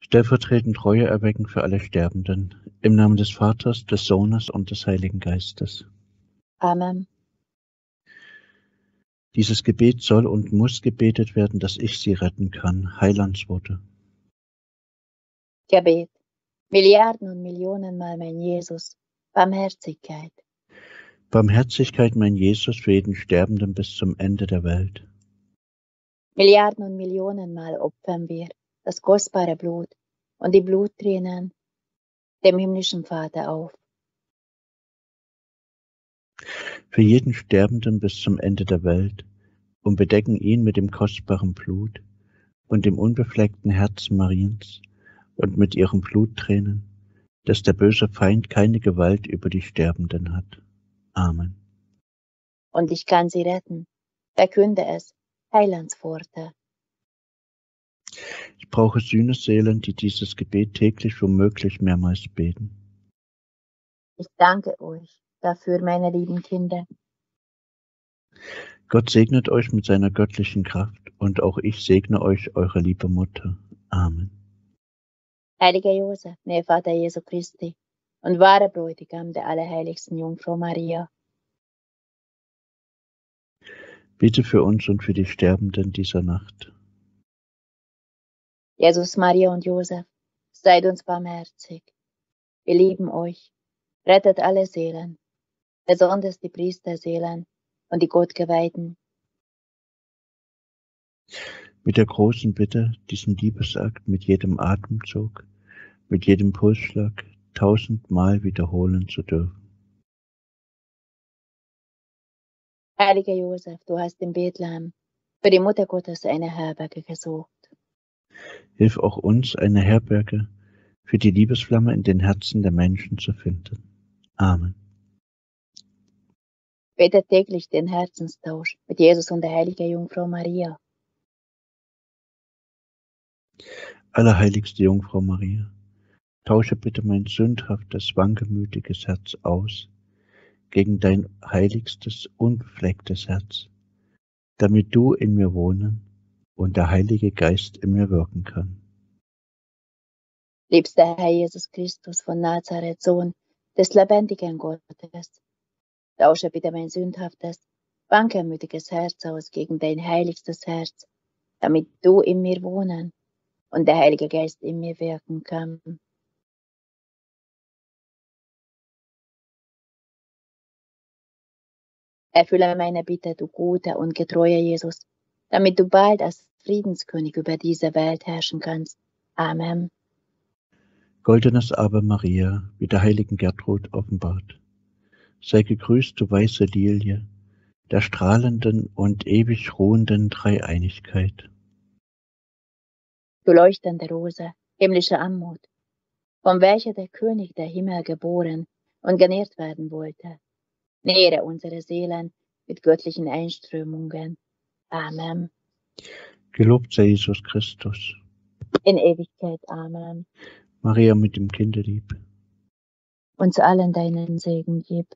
stellvertretend Treue erwecken für alle Sterbenden. Im Namen des Vaters, des Sohnes und des Heiligen Geistes. Amen. Dieses Gebet soll und muss gebetet werden, dass ich sie retten kann. Heilandsworte. Gebet. Milliarden und Millionen Mal mein Jesus. Barmherzigkeit. Barmherzigkeit, mein Jesus, für jeden Sterbenden bis zum Ende der Welt. Milliarden und Millionen Mal opfern wir das kostbare Blut und die Bluttränen dem himmlischen Vater auf. Für jeden Sterbenden bis zum Ende der Welt und bedecken ihn mit dem kostbaren Blut und dem unbefleckten Herzen Mariens und mit ihren Bluttränen, dass der böse Feind keine Gewalt über die Sterbenden hat. Amen. Und ich kann sie retten. Verkünde es, Heilandsworte. Ich brauche Sühneseelen, die dieses Gebet täglich womöglich mehrmals beten. Ich danke euch dafür, meine lieben Kinder. Gott segnet euch mit seiner göttlichen Kraft und auch ich segne euch, eure liebe Mutter. Amen. Heiliger Josef, der Vater Jesu Christi und wahre Bräutigam der allerheiligsten Jungfrau Maria. Bitte für uns und für die Sterbenden dieser Nacht. Jesus, Maria und Josef, seid uns barmherzig. Wir lieben euch. Rettet alle Seelen, besonders die Priesterseelen und die Gottgeweihten. Mit der großen Bitte, diesen Liebesakt mit jedem Atemzug, mit jedem Pulsschlag tausendmal wiederholen zu dürfen. Heiliger Josef, du hast in Bethlehem für die Mutter Gottes eine Herberge gesucht. Hilf auch uns, eine Herberge für die Liebesflamme in den Herzen der Menschen zu finden. Amen. Betet täglich den Herzenstausch mit Jesus und der heiligen Jungfrau Maria. Allerheiligste Jungfrau Maria, tausche bitte mein sündhaftes, wankelmütiges Herz aus gegen dein heiligstes, unbeflecktes Herz, damit du in mir wohnen und der Heilige Geist in mir wirken kann. Liebster Herr Jesus Christus von Nazareth, Sohn des lebendigen Gottes, tausche bitte mein sündhaftes, wankelmütiges Herz aus gegen dein heiligstes Herz, damit du in mir wohnen und der Heilige Geist in mir wirken kann. Erfülle meine Bitte, du guter und getreuer Jesus, damit du bald als Friedenskönig über diese Welt herrschen kannst. Amen. Goldenes Ave Maria, wie der heiligen Gertrud offenbart. Sei gegrüßt, du weiße Lilie, der strahlenden und ewig ruhenden Dreieinigkeit. Du leuchtende Rose, himmlische Anmut, von welcher der König der Himmel geboren und genährt werden wollte. Nähre unsere Seelen mit göttlichen Einströmungen. Amen. Gelobt sei Jesus Christus. In Ewigkeit. Amen. Maria mit dem Kinderlieb. Uns allen deinen Segen gib.